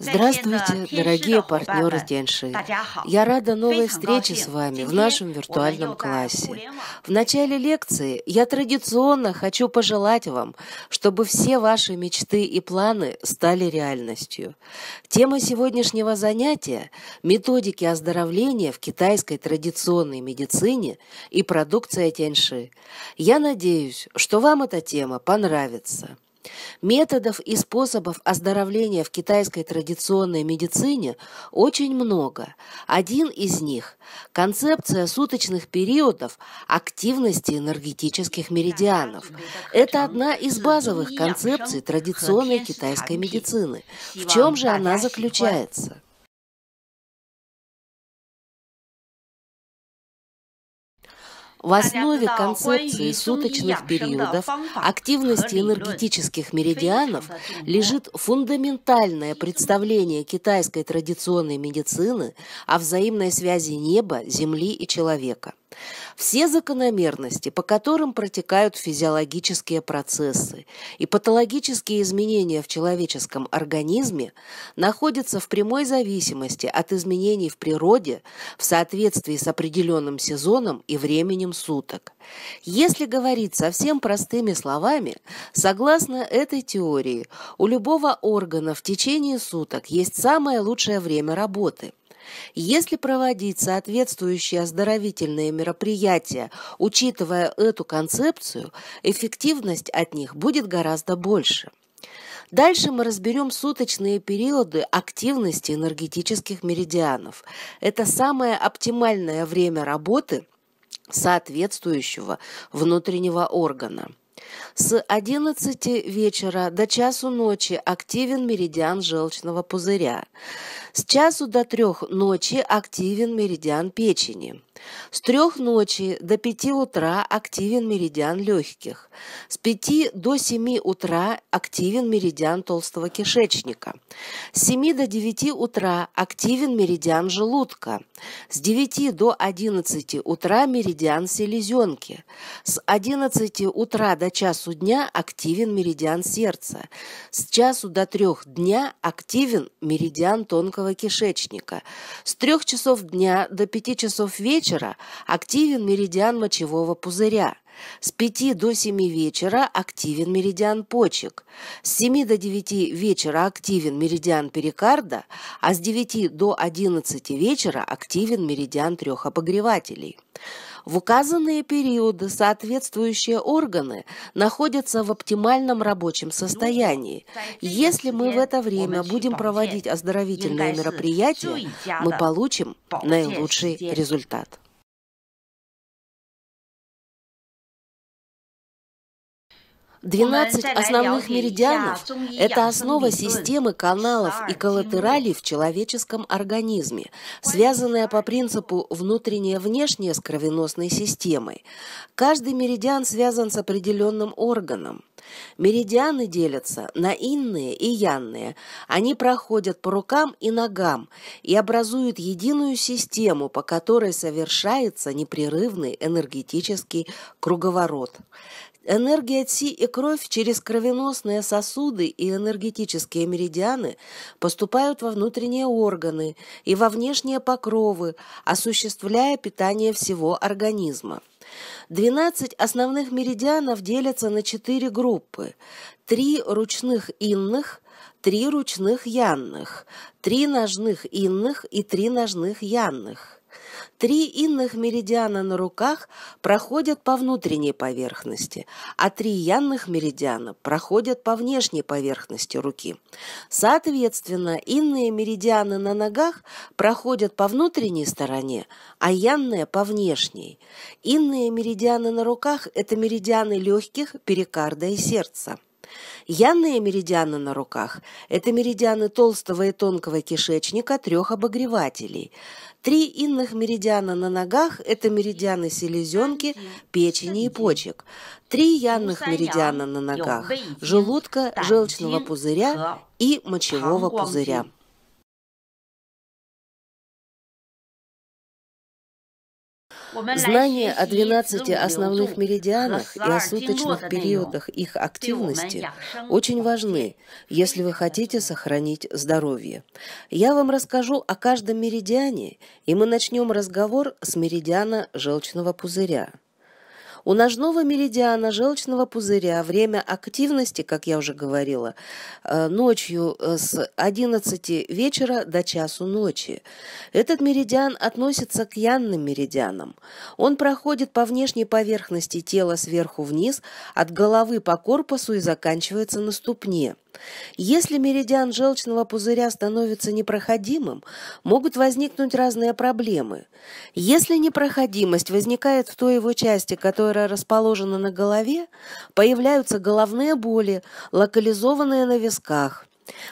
Здравствуйте, дорогие партнеры Тяньши. Я рада новой встрече с вами в нашем виртуальном классе. В начале лекции я традиционно хочу пожелать вам, чтобы все ваши мечты и планы стали реальностью. Тема сегодняшнего занятия – методики оздоровления в китайской традиционной медицине и продукция Тяньши. Я надеюсь, что вам эта тема понравится. Методов и способов оздоровления в китайской традиционной медицине очень много. Один из них – концепция суточных периодов активности энергетических меридианов. Это одна из базовых концепций традиционной китайской медицины. В чем же она заключается? В основе концепции суточных периодов активности энергетических меридианов лежит фундаментальное представление китайской традиционной медицины о взаимной связи неба, земли и человека. Все закономерности, по которым протекают физиологические процессы и патологические изменения в человеческом организме, находятся в прямой зависимости от изменений в природе в соответствии с определенным сезоном и временем суток. Если говорить совсем простыми словами, согласно этой теории, у любого органа в течение суток есть самое лучшее время работы – если проводить соответствующие оздоровительные мероприятия, учитывая эту концепцию, эффективность от них будет гораздо больше. Дальше мы разберем суточные периоды активности энергетических меридианов. Это самое оптимальное время работы соответствующего внутреннего органа. С 11 вечера до часу ночи активен меридиан желчного пузыря. С часу до трех ночи активен меридиан печени. С трех ночи до пяти утра активен меридиан легких. С пяти до семи утра активен меридиан толстого кишечника. С семи до девяти утра активен меридиан желудка. С девяти до одиннадцати утра меридиан селезенки. С одиннадцати утра до часу дня активен меридиан сердца. С часу до трех дня активен меридиан тонкого кишечника. С трех часов дня до пяти часов вечера вечера активен меридиан мочевого пузыря. С 5 до 7 вечера активен меридиан почек. С 7 до 9 вечера активен меридиан перикарда, а с 9 до 11 вечера активен меридиан трех обогревателей. В указанные периоды соответствующие органы находятся в оптимальном рабочем состоянии. Если мы в это время будем проводить оздоровительные мероприятия, мы получим наилучший результат. 12 основных меридианов – это основа системы каналов и коллатералей в человеческом организме, связанная по принципу внутреннее-внешнее с кровеносной системой. Каждый меридиан связан с определенным органом. Меридианы делятся на инные и янные. Они проходят по рукам и ногам и образуют единую систему, по которой совершается непрерывный энергетический круговорот. Энергия Ци и кровь через кровеносные сосуды и энергетические меридианы поступают во внутренние органы и во внешние покровы, осуществляя питание всего организма. 12 основных меридианов делятся на четыре группы. Три ручных инных, три ручных янных, три ножных инных и три ножных янных. Три инных меридиана на руках проходят по внутренней поверхности, а три янных меридиана проходят по внешней поверхности руки. Соответственно, инные меридианы на ногах проходят по внутренней стороне, а янные по внешней. Инные меридианы на руках – это меридианы легких, перикарда и сердца. Янные меридианы на руках – это меридианы толстого и тонкого кишечника трех обогревателей. Три иных меридиана на ногах – это меридианы селезенки, печени и почек. Три янных меридиана на ногах – желудка, желчного пузыря и мочевого пузыря. – Знание о 12 основных меридианах и о суточных периодах их активности очень важны, если вы хотите сохранить здоровье. Я вам расскажу о каждом меридиане, и мы начнем разговор с меридиана желчного пузыря. У ножного меридиана желчного пузыря время активности, как я уже говорила, э, ночью э, с 11 вечера до часу ночи. Этот меридиан относится к янным меридианам. Он проходит по внешней поверхности тела сверху вниз, от головы по корпусу и заканчивается на ступне. Если меридиан желчного пузыря становится непроходимым, могут возникнуть разные проблемы. Если непроходимость возникает в той его части, которая расположена на голове, появляются головные боли, локализованные на висках.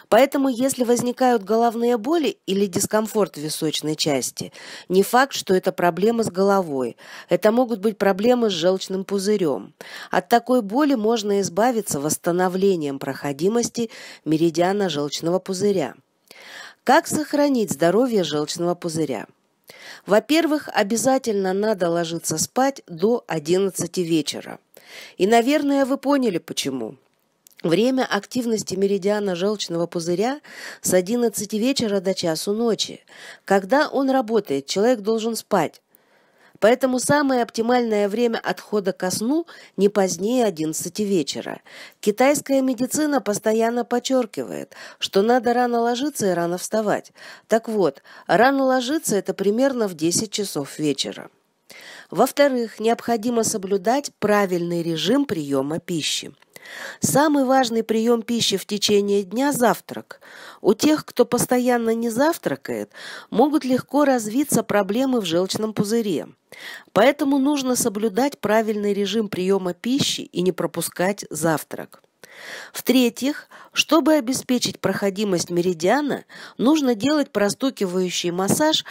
Поэтому, если возникают головные боли или дискомфорт в височной части, не факт, что это проблемы с головой. Это могут быть проблемы с желчным пузырем. От такой боли можно избавиться восстановлением проходимости меридиана желчного пузыря. Как сохранить здоровье желчного пузыря? Во-первых, обязательно надо ложиться спать до 11 вечера. И, наверное, вы поняли почему. Время активности меридиана желчного пузыря с 11 вечера до часу ночи. Когда он работает, человек должен спать. Поэтому самое оптимальное время отхода ко сну не позднее 11 вечера. Китайская медицина постоянно подчеркивает, что надо рано ложиться и рано вставать. Так вот, рано ложиться – это примерно в 10 часов вечера. Во-вторых, необходимо соблюдать правильный режим приема пищи. Самый важный прием пищи в течение дня – завтрак. У тех, кто постоянно не завтракает, могут легко развиться проблемы в желчном пузыре. Поэтому нужно соблюдать правильный режим приема пищи и не пропускать завтрак. В-третьих, чтобы обеспечить проходимость меридиана, нужно делать простукивающий массаж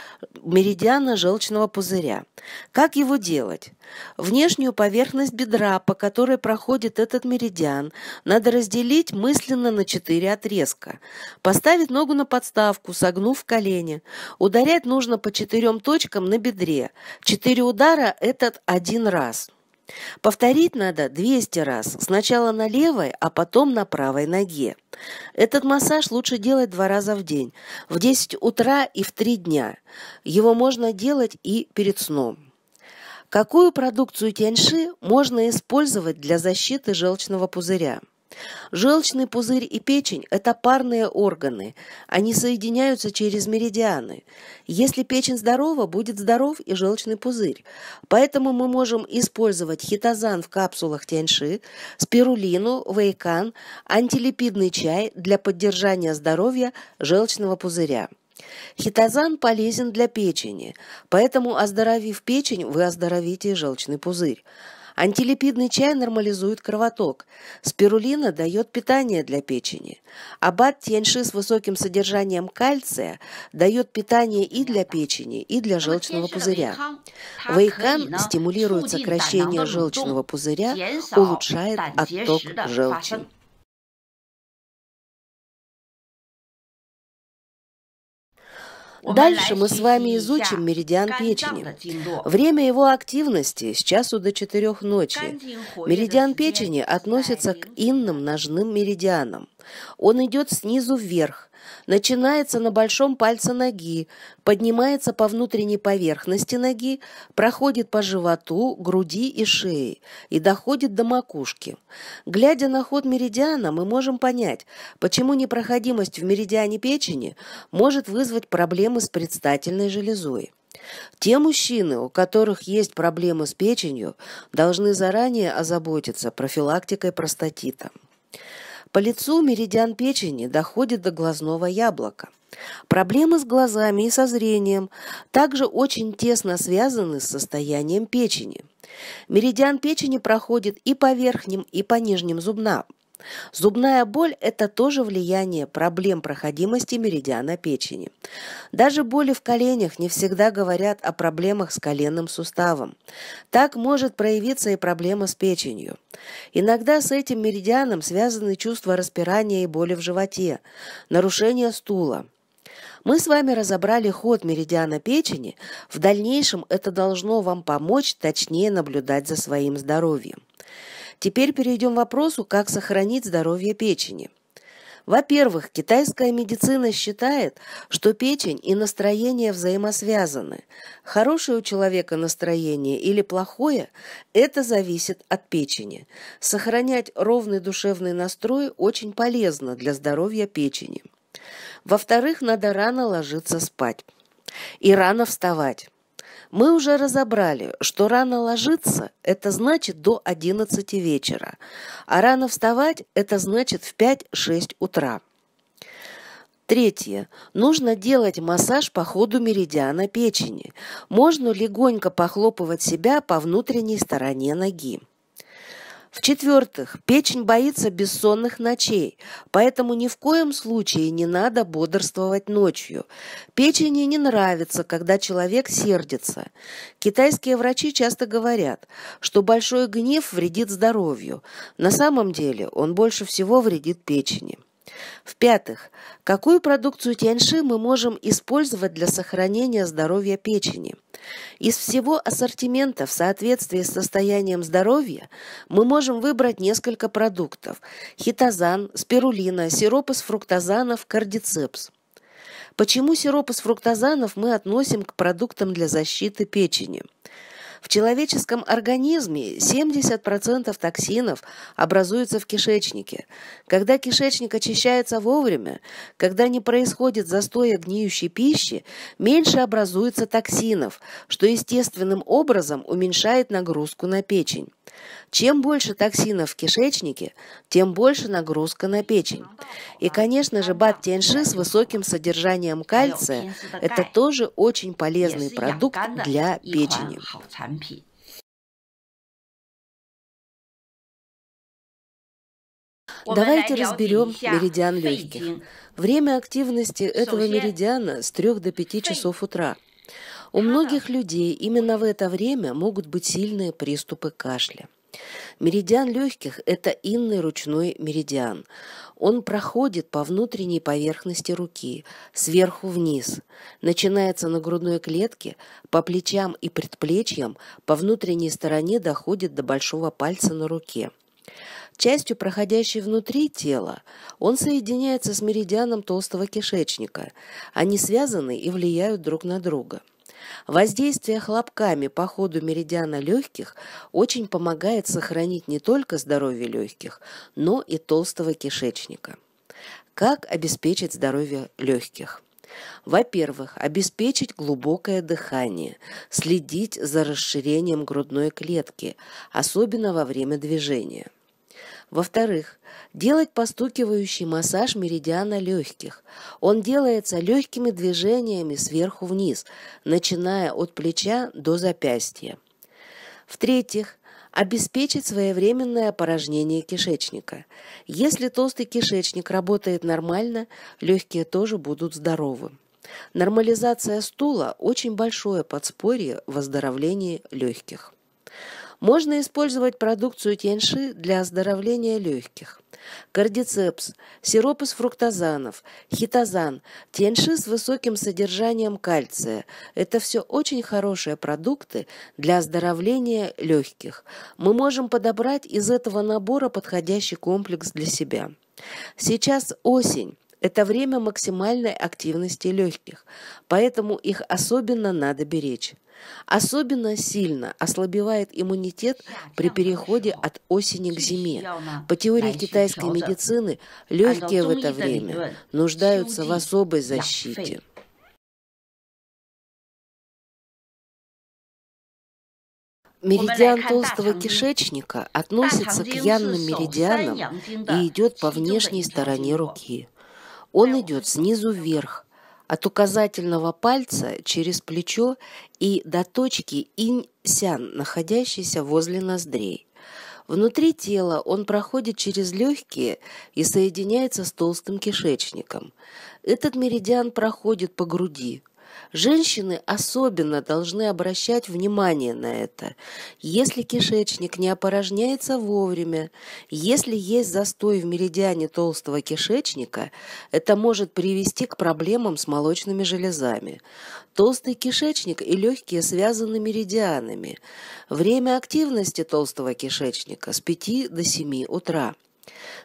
меридиана желчного пузыря. Как его делать? Внешнюю поверхность бедра, по которой проходит этот меридиан, надо разделить мысленно на четыре отрезка. Поставить ногу на подставку, согнув колени. Ударять нужно по четырем точкам на бедре. Четыре удара – этот один раз. Повторить надо 200 раз, сначала на левой, а потом на правой ноге. Этот массаж лучше делать два раза в день, в 10 утра и в 3 дня. Его можно делать и перед сном. Какую продукцию тяньши можно использовать для защиты желчного пузыря? Желчный пузырь и печень – это парные органы. Они соединяются через меридианы. Если печень здорова, будет здоров и желчный пузырь. Поэтому мы можем использовать хитозан в капсулах тяньши, спирулину, вейкан, антилипидный чай для поддержания здоровья желчного пузыря. Хитозан полезен для печени, поэтому, оздоровив печень, вы оздоровите желчный пузырь. Антилипидный чай нормализует кровоток. Спирулина дает питание для печени. Абат тяньши с высоким содержанием кальция дает питание и для печени, и для желчного пузыря. Вейкан стимулирует сокращение желчного пузыря, улучшает отток желчи. Дальше мы с вами изучим меридиан печени. Время его активности с часу до четырех ночи. Меридиан печени относится к инным ножным меридианам. Он идет снизу вверх, начинается на большом пальце ноги, поднимается по внутренней поверхности ноги, проходит по животу, груди и шее и доходит до макушки. Глядя на ход меридиана, мы можем понять, почему непроходимость в меридиане печени может вызвать проблемы с предстательной железой. Те мужчины, у которых есть проблемы с печенью, должны заранее озаботиться профилактикой простатита. По лицу меридиан печени доходит до глазного яблока. Проблемы с глазами и со зрением также очень тесно связаны с состоянием печени. Меридиан печени проходит и по верхним, и по нижним зубнам. Зубная боль – это тоже влияние проблем проходимости меридиана печени. Даже боли в коленях не всегда говорят о проблемах с коленным суставом. Так может проявиться и проблема с печенью. Иногда с этим меридианом связаны чувства распирания и боли в животе, нарушение стула. Мы с вами разобрали ход меридиана печени. В дальнейшем это должно вам помочь точнее наблюдать за своим здоровьем. Теперь перейдем к вопросу, как сохранить здоровье печени. Во-первых, китайская медицина считает, что печень и настроение взаимосвязаны. Хорошее у человека настроение или плохое – это зависит от печени. Сохранять ровный душевный настрой очень полезно для здоровья печени. Во-вторых, надо рано ложиться спать и рано вставать. Мы уже разобрали, что рано ложиться – это значит до 11 вечера, а рано вставать – это значит в 5-6 утра. Третье. Нужно делать массаж по ходу меридиана печени. Можно легонько похлопывать себя по внутренней стороне ноги. В-четвертых, печень боится бессонных ночей, поэтому ни в коем случае не надо бодрствовать ночью. Печени не нравится, когда человек сердится. Китайские врачи часто говорят, что большой гнев вредит здоровью. На самом деле он больше всего вредит печени. В-пятых, какую продукцию тяньши мы можем использовать для сохранения здоровья печени? Из всего ассортимента в соответствии с состоянием здоровья мы можем выбрать несколько продуктов – хитозан, спирулина, сироп из фруктозанов, кардицепс. Почему сироп из фруктозанов мы относим к продуктам для защиты печени? В человеческом организме 70% токсинов образуются в кишечнике. Когда кишечник очищается вовремя, когда не происходит застоя гниющей пищи, меньше образуется токсинов, что естественным образом уменьшает нагрузку на печень. Чем больше токсинов в кишечнике, тем больше нагрузка на печень. И, конечно же, бат тяньши с высоким содержанием кальция – это тоже очень полезный продукт для печени. Давайте разберем меридиан легких. Время активности этого меридиана с 3 до 5 часов утра. У многих людей именно в это время могут быть сильные приступы кашля. Меридиан легких – это инный ручной меридиан. Он проходит по внутренней поверхности руки, сверху вниз. Начинается на грудной клетке, по плечам и предплечьям, по внутренней стороне доходит до большого пальца на руке. Частью, проходящей внутри тела, он соединяется с меридианом толстого кишечника. Они связаны и влияют друг на друга. Воздействие хлопками по ходу меридиана легких очень помогает сохранить не только здоровье легких, но и толстого кишечника. Как обеспечить здоровье легких? Во-первых, обеспечить глубокое дыхание, следить за расширением грудной клетки, особенно во время движения. Во-вторых, делать постукивающий массаж меридиана легких. Он делается легкими движениями сверху вниз, начиная от плеча до запястья. В-третьих, обеспечить своевременное опорожнение кишечника. Если толстый кишечник работает нормально, легкие тоже будут здоровы. Нормализация стула – очень большое подспорье в оздоровлении легких. Можно использовать продукцию тяньши для оздоровления легких. Кардицепс, сироп из фруктозанов, хитозан, тяньши с высоким содержанием кальция – это все очень хорошие продукты для оздоровления легких. Мы можем подобрать из этого набора подходящий комплекс для себя. Сейчас осень. Это время максимальной активности легких, поэтому их особенно надо беречь. Особенно сильно ослабевает иммунитет при переходе от осени к зиме. По теории китайской медицины, легкие в это время нуждаются в особой защите. Меридиан толстого кишечника относится к янным меридианам и идет по внешней стороне руки. Он идет снизу вверх, от указательного пальца через плечо и до точки инь-сян, находящейся возле ноздрей. Внутри тела он проходит через легкие и соединяется с толстым кишечником. Этот меридиан проходит по груди. Женщины особенно должны обращать внимание на это. Если кишечник не опорожняется вовремя, если есть застой в меридиане толстого кишечника, это может привести к проблемам с молочными железами. Толстый кишечник и легкие связаны меридианами. Время активности толстого кишечника с 5 до 7 утра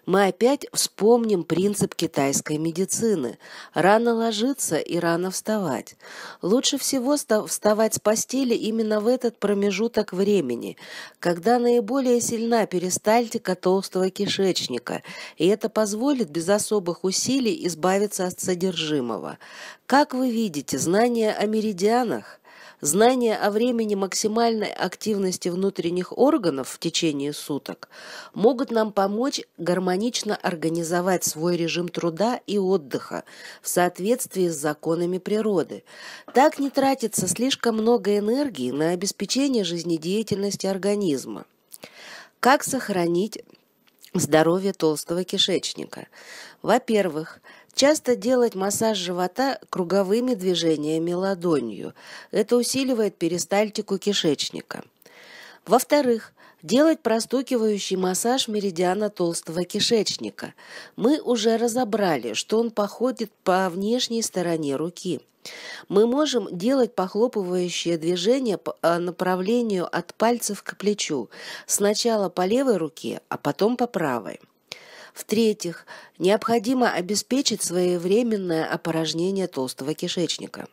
мы опять вспомним принцип китайской медицины. Рано ложиться и рано вставать. Лучше всего вставать с постели именно в этот промежуток времени, когда наиболее сильна перистальтика толстого кишечника, и это позволит без особых усилий избавиться от содержимого. Как вы видите, знание о меридианах Знания о времени максимальной активности внутренних органов в течение суток могут нам помочь гармонично организовать свой режим труда и отдыха в соответствии с законами природы. Так не тратится слишком много энергии на обеспечение жизнедеятельности организма. Как сохранить здоровье толстого кишечника? Во-первых, Часто делать массаж живота круговыми движениями ладонью. Это усиливает перистальтику кишечника. Во-вторых, делать простукивающий массаж меридиана толстого кишечника. Мы уже разобрали, что он походит по внешней стороне руки. Мы можем делать похлопывающие движения по а, направлению от пальцев к плечу, сначала по левой руке, а потом по правой. В-третьих, необходимо обеспечить своевременное опорожнение толстого кишечника.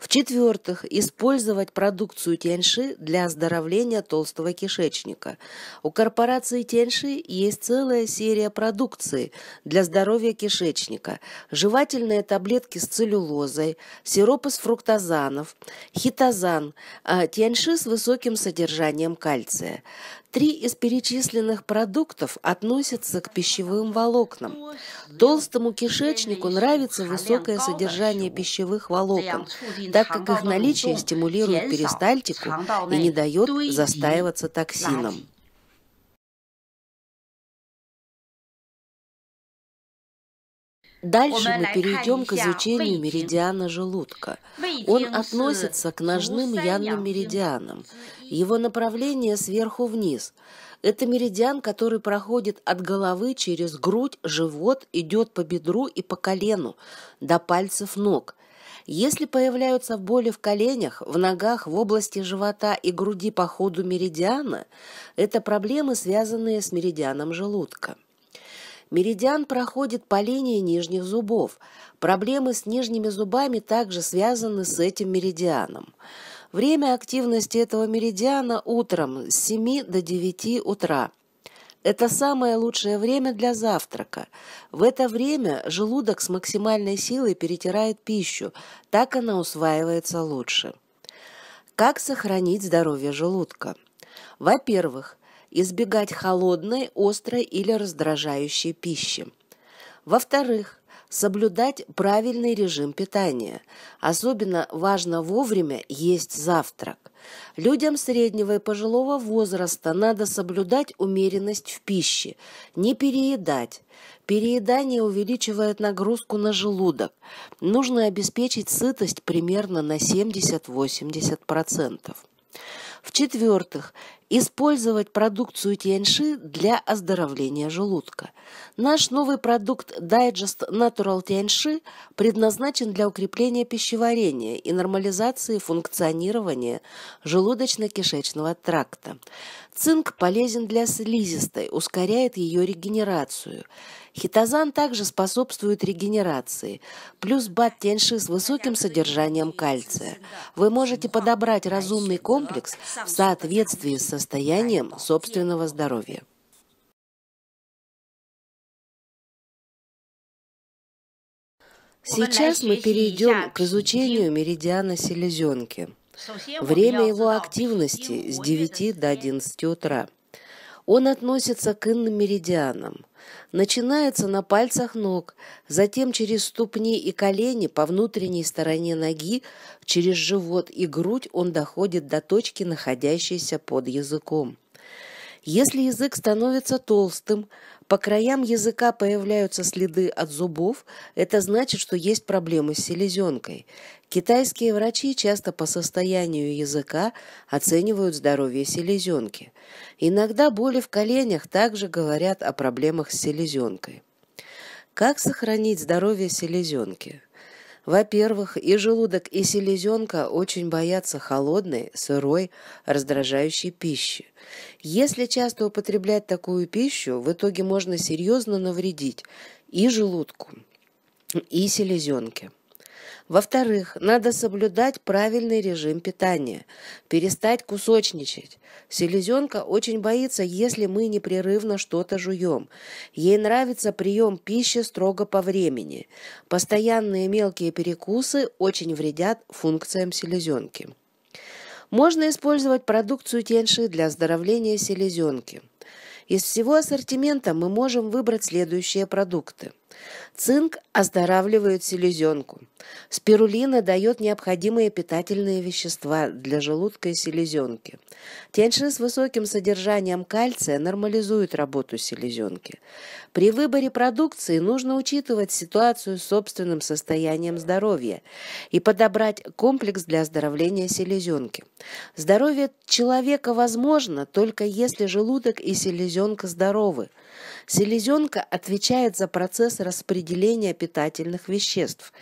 В-четвертых, использовать продукцию Тяньши для оздоровления толстого кишечника. У корпорации Тяньши есть целая серия продукции для здоровья кишечника. Жевательные таблетки с целлюлозой, сироп из фруктозанов, хитозан, а с высоким содержанием кальция. Три из перечисленных продуктов относятся к пищевым волокнам. Толстому кишечнику нравится высокое содержание пищевых волокон, так как их наличие стимулирует перистальтику и не дает застаиваться токсинам. Дальше мы перейдем к изучению меридиана желудка. Он относится к ножным янным меридианам. Его направление сверху вниз. Это меридиан, который проходит от головы через грудь, живот, идет по бедру и по колену, до пальцев ног. Если появляются боли в коленях, в ногах, в области живота и груди по ходу меридиана, это проблемы, связанные с меридианом желудка. Меридиан проходит по линии нижних зубов. Проблемы с нижними зубами также связаны с этим меридианом. Время активности этого меридиана утром с 7 до 9 утра. Это самое лучшее время для завтрака. В это время желудок с максимальной силой перетирает пищу, так она усваивается лучше. Как сохранить здоровье желудка? Во-первых, избегать холодной, острой или раздражающей пищи. Во-вторых, соблюдать правильный режим питания. Особенно важно вовремя есть завтрак. Людям среднего и пожилого возраста надо соблюдать умеренность в пище, не переедать. Переедание увеличивает нагрузку на желудок. Нужно обеспечить сытость примерно на 70-80%. В-четвертых, использовать продукцию Тианьши для оздоровления желудка. Наш новый продукт Digest Natural Тианьши предназначен для укрепления пищеварения и нормализации функционирования желудочно-кишечного тракта. Цинк полезен для слизистой, ускоряет ее регенерацию. Хитозан также способствует регенерации, плюс бат-тяньши с высоким содержанием кальция. Вы можете подобрать разумный комплекс в соответствии с состоянием собственного здоровья. Сейчас мы перейдем к изучению меридиана селезенки. Время его активности с 9 до 11 утра. Он относится к инным меридианам. Начинается на пальцах ног, затем через ступни и колени по внутренней стороне ноги, через живот и грудь он доходит до точки, находящейся под языком. Если язык становится толстым, по краям языка появляются следы от зубов, это значит, что есть проблемы с селезенкой. Китайские врачи часто по состоянию языка оценивают здоровье селезенки. Иногда боли в коленях также говорят о проблемах с селезенкой. Как сохранить здоровье селезенки? Во-первых, и желудок, и селезенка очень боятся холодной, сырой, раздражающей пищи. Если часто употреблять такую пищу, в итоге можно серьезно навредить и желудку, и селезенке. Во-вторых, надо соблюдать правильный режим питания, перестать кусочничать. Селезенка очень боится, если мы непрерывно что-то жуем. Ей нравится прием пищи строго по времени. Постоянные мелкие перекусы очень вредят функциям селезенки. Можно использовать продукцию тенши для оздоровления селезенки. Из всего ассортимента мы можем выбрать следующие продукты. Цинк оздоравливает селезенку. Спирулина дает необходимые питательные вещества для желудка и селезенки. Тяньши с высоким содержанием кальция нормализует работу селезенки. При выборе продукции нужно учитывать ситуацию с собственным состоянием здоровья и подобрать комплекс для оздоровления селезенки. Здоровье человека возможно только если желудок и селезенка здоровы. Селезенка отвечает за процесс распределения питательных веществ.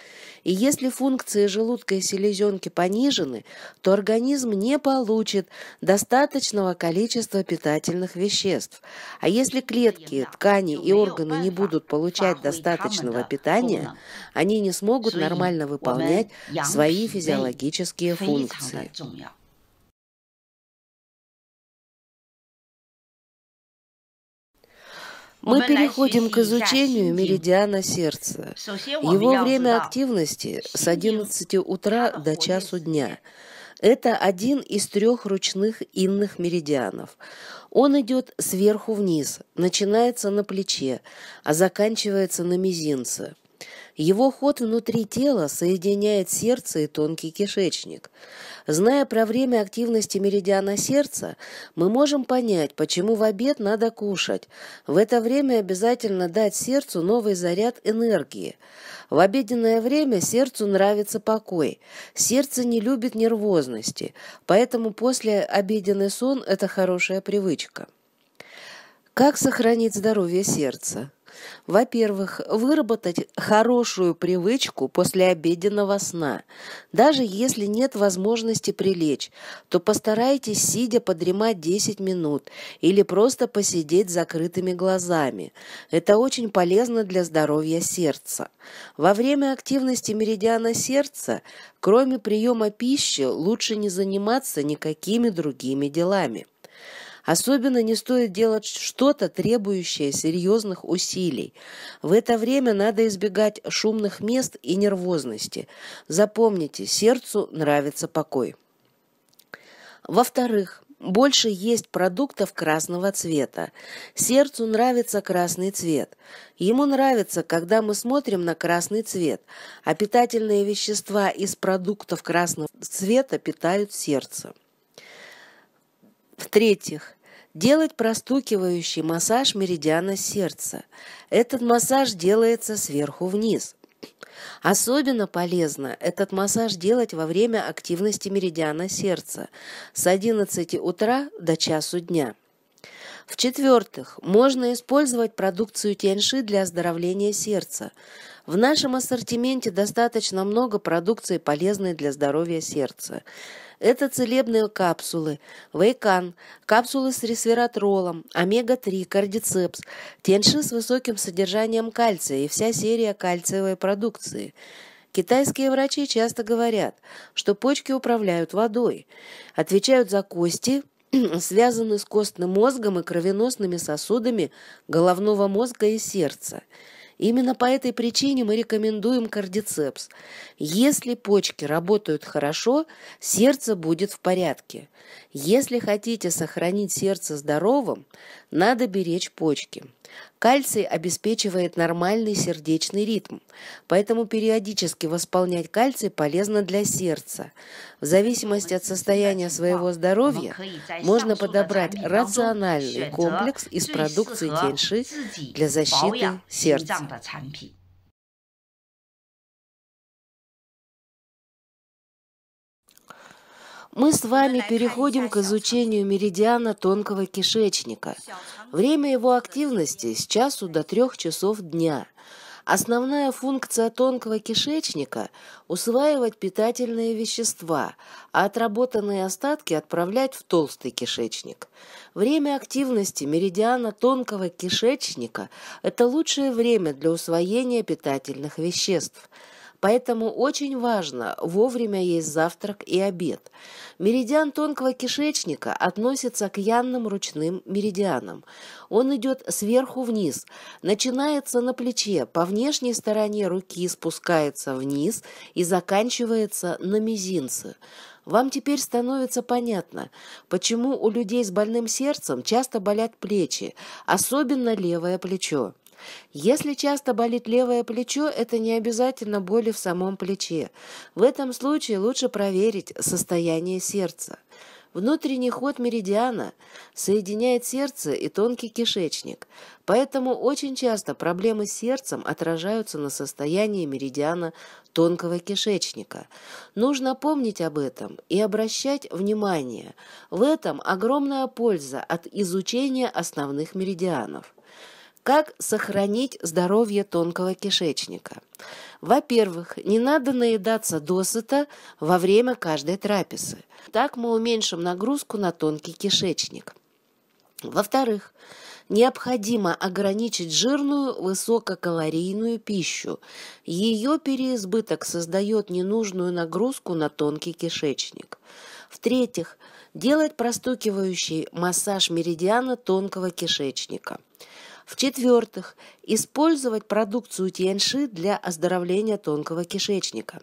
И если функции желудка и селезенки понижены, то организм не получит достаточного количества питательных веществ. А если клетки, ткани и органы не будут получать достаточного питания, они не смогут нормально выполнять свои физиологические функции. Мы переходим к изучению меридиана сердца. Его время активности с 11 утра до часу дня. Это один из трех ручных инных меридианов. Он идет сверху вниз, начинается на плече, а заканчивается на мизинце. Его ход внутри тела соединяет сердце и тонкий кишечник. Зная про время активности меридиана сердца, мы можем понять, почему в обед надо кушать. В это время обязательно дать сердцу новый заряд энергии. В обеденное время сердцу нравится покой. Сердце не любит нервозности, поэтому после обеденный сон – это хорошая привычка. Как сохранить здоровье сердца? Во-первых, выработать хорошую привычку после обеденного сна. Даже если нет возможности прилечь, то постарайтесь, сидя, подремать 10 минут или просто посидеть с закрытыми глазами. Это очень полезно для здоровья сердца. Во время активности меридиана сердца, кроме приема пищи, лучше не заниматься никакими другими делами. Особенно не стоит делать что-то, требующее серьезных усилий. В это время надо избегать шумных мест и нервозности. Запомните, сердцу нравится покой. Во-вторых, больше есть продуктов красного цвета. Сердцу нравится красный цвет. Ему нравится, когда мы смотрим на красный цвет, а питательные вещества из продуктов красного цвета питают сердце. В-третьих, делать простукивающий массаж меридиана сердца. Этот массаж делается сверху вниз. Особенно полезно этот массаж делать во время активности меридиана сердца с 11 утра до часу дня. В-четвертых, можно использовать продукцию Тяньши для оздоровления сердца. В нашем ассортименте достаточно много продукции, полезной для здоровья сердца. Это целебные капсулы, вейкан, капсулы с ресвератролом, омега-3, кардицепс, тенши с высоким содержанием кальция и вся серия кальциевой продукции. Китайские врачи часто говорят, что почки управляют водой, отвечают за кости, связанные с костным мозгом и кровеносными сосудами головного мозга и сердца. Именно по этой причине мы рекомендуем кардицепс. Если почки работают хорошо, сердце будет в порядке. Если хотите сохранить сердце здоровым, надо беречь почки. Кальций обеспечивает нормальный сердечный ритм, поэтому периодически восполнять кальций полезно для сердца. В зависимости от состояния своего здоровья можно подобрать рациональный комплекс из продукции тяньши для защиты сердца. Мы с вами переходим к изучению меридиана тонкого кишечника. Время его активности с часу до трех часов дня. Основная функция тонкого кишечника – усваивать питательные вещества, а отработанные остатки отправлять в толстый кишечник. Время активности меридиана тонкого кишечника – это лучшее время для усвоения питательных веществ – Поэтому очень важно вовремя есть завтрак и обед. Меридиан тонкого кишечника относится к янным ручным меридианам. Он идет сверху вниз, начинается на плече, по внешней стороне руки спускается вниз и заканчивается на мизинце. Вам теперь становится понятно, почему у людей с больным сердцем часто болят плечи, особенно левое плечо. Если часто болит левое плечо, это не обязательно боли в самом плече. В этом случае лучше проверить состояние сердца. Внутренний ход меридиана соединяет сердце и тонкий кишечник, поэтому очень часто проблемы с сердцем отражаются на состоянии меридиана тонкого кишечника. Нужно помнить об этом и обращать внимание. В этом огромная польза от изучения основных меридианов. Как сохранить здоровье тонкого кишечника? Во-первых, не надо наедаться досыта во время каждой трапезы. Так мы уменьшим нагрузку на тонкий кишечник. Во-вторых, необходимо ограничить жирную высококалорийную пищу. Ее переизбыток создает ненужную нагрузку на тонкий кишечник. В-третьих, делать простукивающий массаж меридиана тонкого кишечника. В-четвертых, использовать продукцию Тианши для оздоровления тонкого кишечника.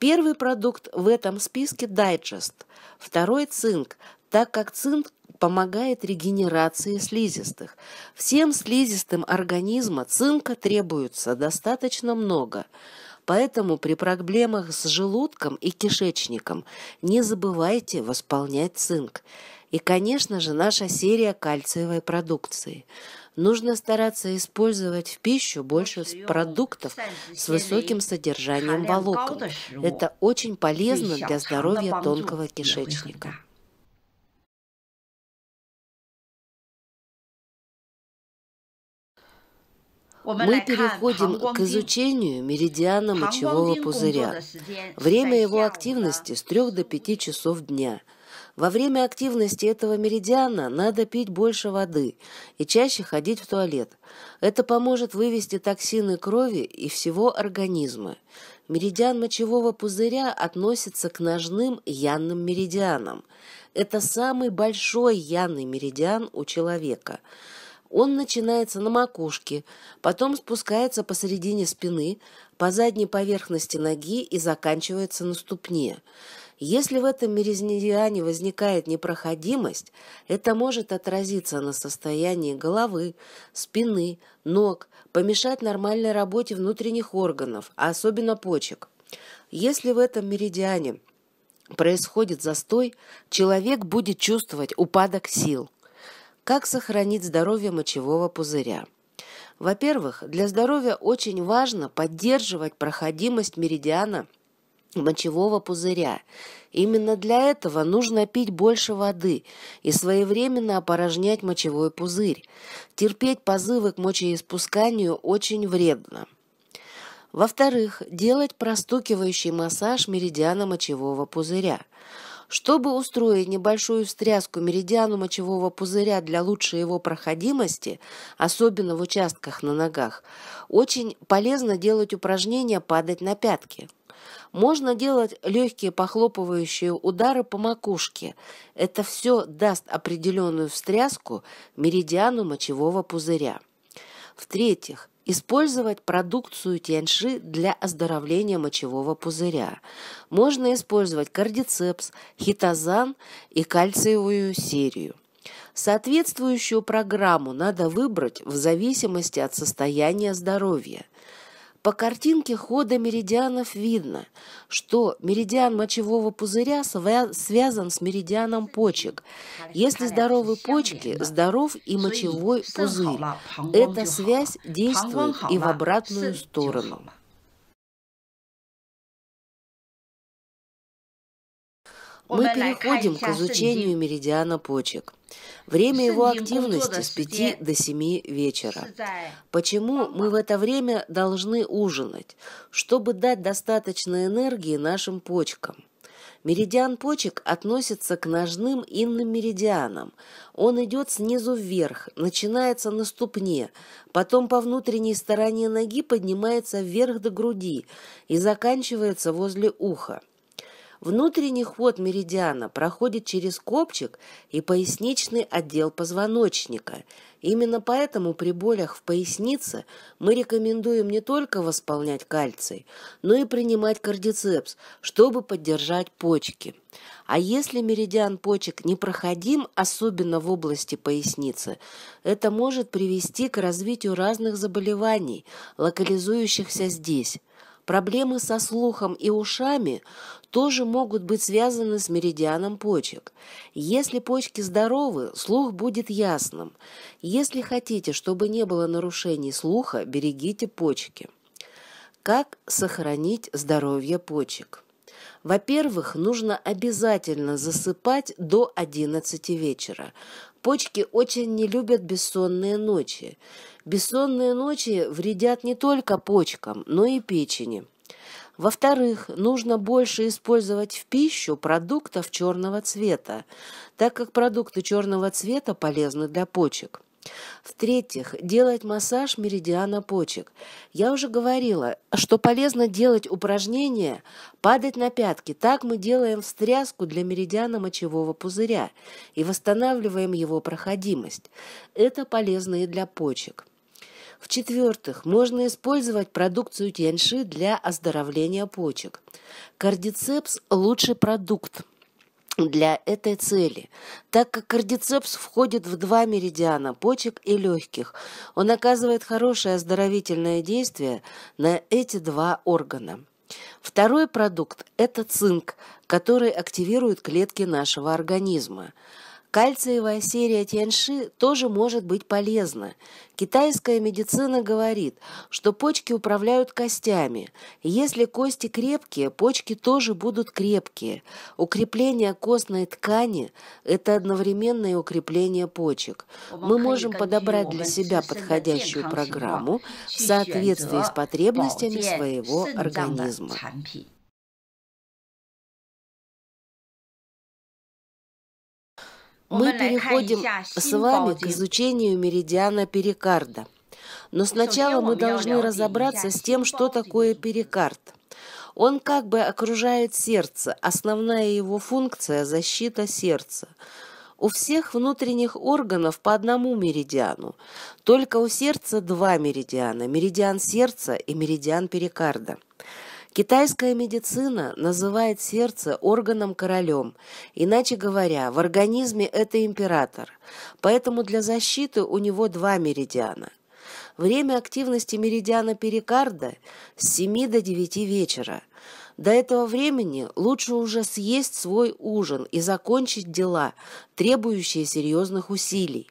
Первый продукт в этом списке – дайджест, второй – цинк, так как цинк помогает регенерации слизистых. Всем слизистым организма цинка требуется достаточно много – Поэтому при проблемах с желудком и кишечником не забывайте восполнять цинк. И, конечно же, наша серия кальциевой продукции – Нужно стараться использовать в пищу больше продуктов с высоким содержанием волокон. Это очень полезно для здоровья тонкого кишечника. Мы переходим к изучению меридиана мочевого пузыря. Время его активности с 3 до 5 часов дня – во время активности этого меридиана надо пить больше воды и чаще ходить в туалет. Это поможет вывести токсины крови и всего организма. Меридиан мочевого пузыря относится к ножным янным меридианам. Это самый большой янный меридиан у человека. Он начинается на макушке, потом спускается посередине спины, по задней поверхности ноги и заканчивается на ступне. Если в этом меридиане возникает непроходимость, это может отразиться на состоянии головы, спины, ног, помешать нормальной работе внутренних органов, а особенно почек. Если в этом меридиане происходит застой, человек будет чувствовать упадок сил. Как сохранить здоровье мочевого пузыря? Во-первых, для здоровья очень важно поддерживать проходимость меридиана – мочевого пузыря. Именно для этого нужно пить больше воды и своевременно опорожнять мочевой пузырь. Терпеть позывы к мочеиспусканию очень вредно. Во-вторых, делать простукивающий массаж меридиана мочевого пузыря. Чтобы устроить небольшую встряску меридиану мочевого пузыря для лучшей его проходимости, особенно в участках на ногах, очень полезно делать упражнения «падать на пятки». Можно делать легкие похлопывающие удары по макушке. Это все даст определенную встряску меридиану мочевого пузыря. В-третьих, использовать продукцию тяньши для оздоровления мочевого пузыря. Можно использовать кардицепс, хитозан и кальциевую серию. Соответствующую программу надо выбрать в зависимости от состояния здоровья. По картинке хода меридианов видно, что меридиан мочевого пузыря связан с меридианом почек. Если здоровы почки, здоров и мочевой пузырь. Эта связь действует и в обратную сторону. Мы переходим к изучению меридиана почек. Время его активности с 5 до 7 вечера. Почему мы в это время должны ужинать? Чтобы дать достаточно энергии нашим почкам. Меридиан почек относится к ножным инным меридианам. Он идет снизу вверх, начинается на ступне, потом по внутренней стороне ноги поднимается вверх до груди и заканчивается возле уха. Внутренний ход меридиана проходит через копчик и поясничный отдел позвоночника. Именно поэтому при болях в пояснице мы рекомендуем не только восполнять кальций, но и принимать кардицепс, чтобы поддержать почки. А если меридиан почек непроходим, особенно в области поясницы, это может привести к развитию разных заболеваний, локализующихся здесь. Проблемы со слухом и ушами тоже могут быть связаны с меридианом почек. Если почки здоровы, слух будет ясным. Если хотите, чтобы не было нарушений слуха, берегите почки. Как сохранить здоровье почек? Во-первых, нужно обязательно засыпать до 11 вечера. Почки очень не любят бессонные ночи. Бессонные ночи вредят не только почкам, но и печени. Во-вторых, нужно больше использовать в пищу продуктов черного цвета, так как продукты черного цвета полезны для почек. В-третьих, делать массаж меридиана почек. Я уже говорила, что полезно делать упражнения, падать на пятки. Так мы делаем встряску для меридиана мочевого пузыря и восстанавливаем его проходимость. Это полезно и для почек. В-четвертых, можно использовать продукцию тяньши для оздоровления почек. Кардицепс – лучший продукт для этой цели, так как кардицепс входит в два меридиана – почек и легких. Он оказывает хорошее оздоровительное действие на эти два органа. Второй продукт – это цинк, который активирует клетки нашего организма. Кальциевая серия тяньши тоже может быть полезна. Китайская медицина говорит, что почки управляют костями. Если кости крепкие, почки тоже будут крепкие. Укрепление костной ткани – это одновременное укрепление почек. Мы можем подобрать для себя подходящую программу в соответствии с потребностями своего организма. Мы переходим с вами к изучению меридиана перикарда. Но сначала мы должны разобраться с тем, что такое перикард. Он как бы окружает сердце, основная его функция – защита сердца. У всех внутренних органов по одному меридиану. Только у сердца два меридиана – меридиан сердца и меридиан перикарда. Китайская медицина называет сердце органом-королем, иначе говоря, в организме это император, поэтому для защиты у него два меридиана. Время активности меридиана перикарда с 7 до 9 вечера. До этого времени лучше уже съесть свой ужин и закончить дела, требующие серьезных усилий.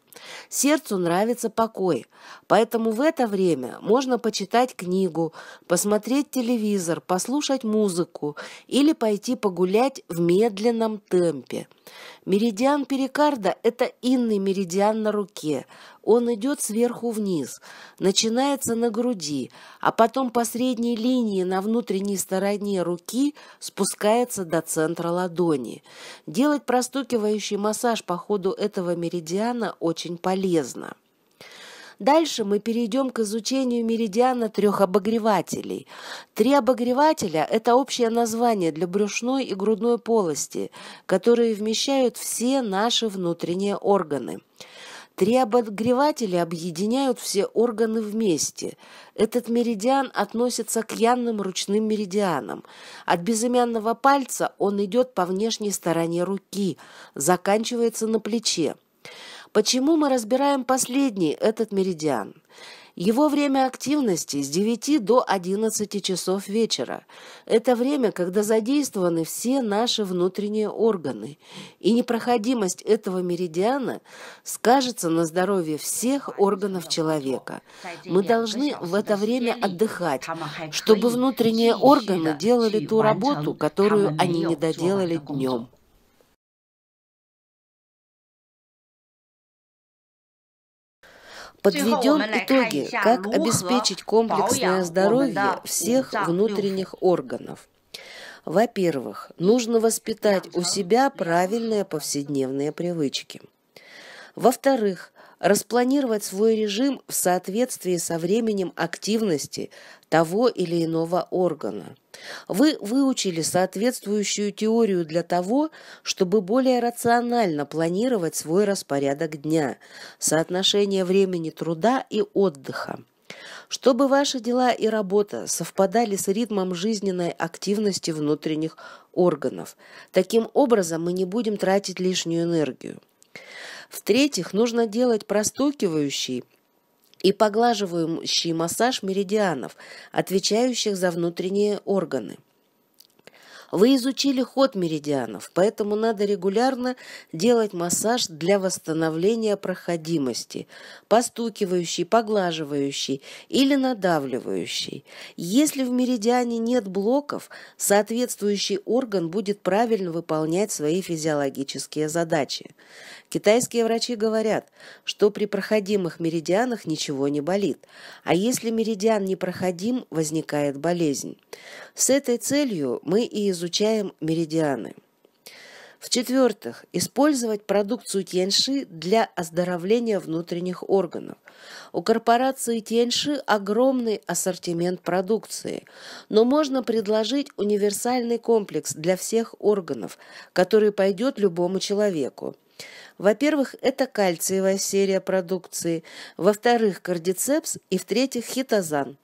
Сердцу нравится покой, поэтому в это время можно почитать книгу, посмотреть телевизор, послушать музыку или пойти погулять в медленном темпе. Меридиан перикарда – это инный меридиан на руке. Он идет сверху вниз, начинается на груди, а потом по средней линии на внутренней стороне руки спускается до центра ладони. Делать простукивающий массаж по ходу этого меридиана очень полезно. Дальше мы перейдем к изучению меридиана трех обогревателей. Три обогревателя – это общее название для брюшной и грудной полости, которые вмещают все наши внутренние органы. Три обогревателя объединяют все органы вместе. Этот меридиан относится к янным ручным меридианам. От безымянного пальца он идет по внешней стороне руки, заканчивается на плече. Почему мы разбираем последний этот меридиан? Его время активности с 9 до 11 часов вечера. Это время, когда задействованы все наши внутренние органы. И непроходимость этого меридиана скажется на здоровье всех органов человека. Мы должны в это время отдыхать, чтобы внутренние органы делали ту работу, которую они не доделали днем. Подведем итоги, как обеспечить комплексное здоровье всех внутренних органов. Во-первых, нужно воспитать у себя правильные повседневные привычки. Во-вторых, распланировать свой режим в соответствии со временем активности того или иного органа. Вы выучили соответствующую теорию для того, чтобы более рационально планировать свой распорядок дня, соотношение времени труда и отдыха. Чтобы ваши дела и работа совпадали с ритмом жизненной активности внутренних органов. Таким образом, мы не будем тратить лишнюю энергию. В-третьих, нужно делать простукивающий и поглаживающий массаж меридианов, отвечающих за внутренние органы. Вы изучили ход меридианов, поэтому надо регулярно делать массаж для восстановления проходимости, постукивающий, поглаживающий или надавливающий. Если в меридиане нет блоков, соответствующий орган будет правильно выполнять свои физиологические задачи. Китайские врачи говорят, что при проходимых меридианах ничего не болит, а если меридиан непроходим, возникает болезнь. С этой целью мы и изучаем меридианы. В-четвертых, использовать продукцию Тяньши для оздоровления внутренних органов. У корпорации Тяньши огромный ассортимент продукции, но можно предложить универсальный комплекс для всех органов, который пойдет любому человеку. Во-первых, это кальциевая серия продукции, во-вторых, кардицепс и в-третьих, хитозан.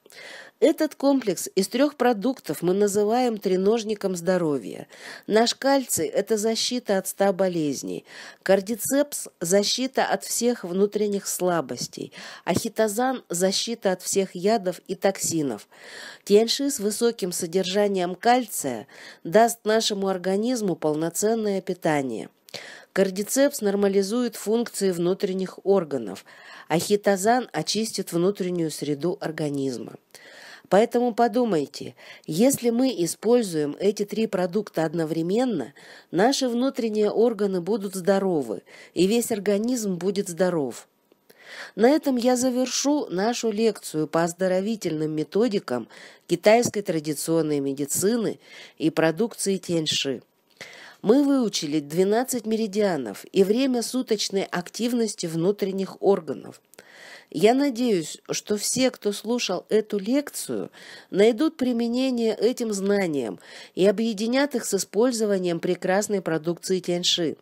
Этот комплекс из трех продуктов мы называем треножником здоровья. Наш кальций – это защита от ста болезней. Кардицепс – защита от всех внутренних слабостей. А хитозан – защита от всех ядов и токсинов. Тианьши с высоким содержанием кальция даст нашему организму полноценное питание. Кардицепс нормализует функции внутренних органов, а очистит внутреннюю среду организма. Поэтому подумайте, если мы используем эти три продукта одновременно, наши внутренние органы будут здоровы, и весь организм будет здоров. На этом я завершу нашу лекцию по оздоровительным методикам китайской традиционной медицины и продукции тяньши. Мы выучили 12 меридианов и время суточной активности внутренних органов. Я надеюсь, что все, кто слушал эту лекцию, найдут применение этим знаниям и объединят их с использованием прекрасной продукции Тяньши,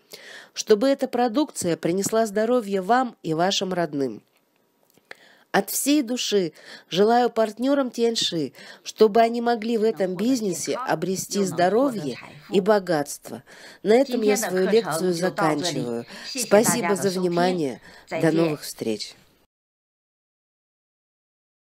чтобы эта продукция принесла здоровье вам и вашим родным. От всей души желаю партнерам Тяньши, чтобы они могли в этом бизнесе обрести здоровье и богатство. На этом я свою лекцию заканчиваю. Спасибо за внимание. До новых встреч.